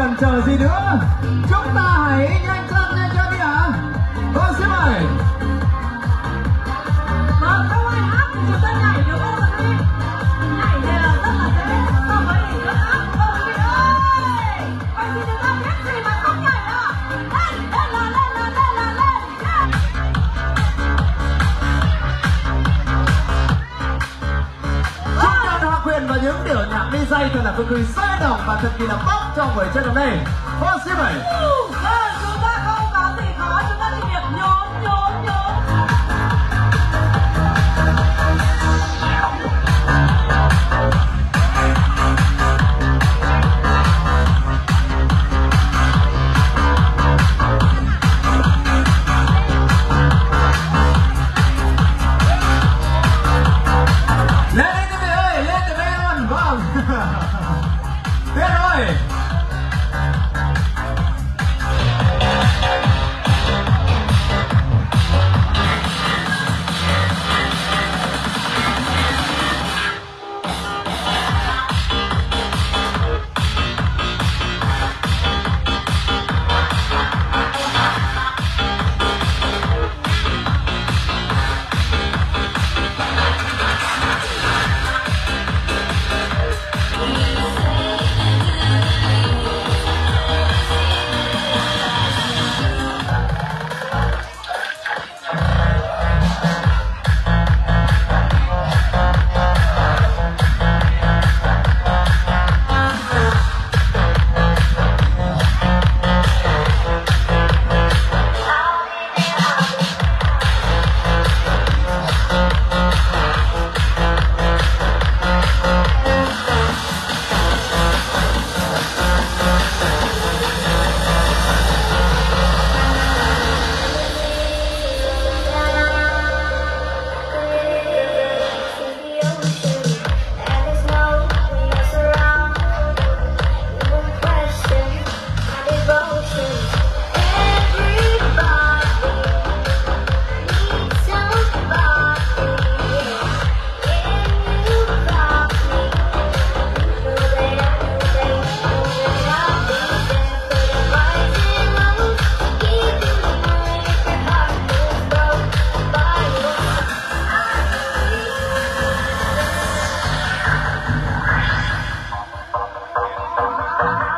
chần chờ gì nữa? Chúng ta hãy nhanh và nhạc đi dây thật là cực kỳ sôi động và thật kỳ là bốc trong buổi chơi hôm nay. Vâng xin mời. Vâng, chúng ta không có gì khó, chúng ta chỉ việc Herói!